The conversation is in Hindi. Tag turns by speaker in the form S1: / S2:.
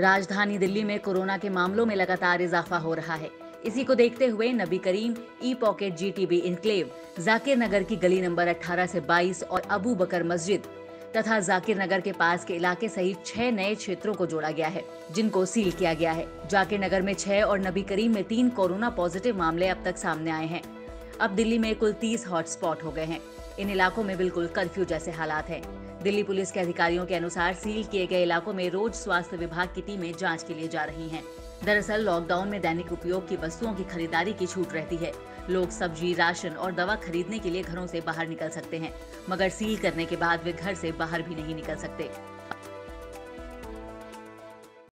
S1: राजधानी दिल्ली में कोरोना के मामलों में लगातार इजाफा हो रहा है। इसी को देखते हुए Nabi Karim E pocket GTB enclave Zakir Nagar की गली नंबर 18 से 22 और अबू बकर मस्जिद तथा जाकिर नगर के पास के इलाके सहित छह नए क्षेत्रों को जोड़ा गया है, जिनको सील किया गया है। जाकिर नगर में छह और नबी करीम में तीन कोरोना पॉजिटिव मामले अब तक सामने आए हैं। अब दिल्ली में कुल तीस हॉटस्पॉट हो गए हैं। इन इलाकों में बिल्कुल कर्फ्यू जैसे हालात हैं। दिल्ली पुलिस के अधिकारियों के अनुसार सील किए गए इलाकों में रोज स्वास्थ्य विभाग की टीमें जाँच के लिए जा रही हैं। दरअसल लॉकडाउन में दैनिक उपयोग की वस्तुओं की खरीदारी की छूट रहती है लोग सब्ज़ी, राशन और दवा खरीदने के लिए घरों से बाहर निकल सकते हैं, मगर सील करने के बाद वे घर से बाहर भी नहीं निकल सकते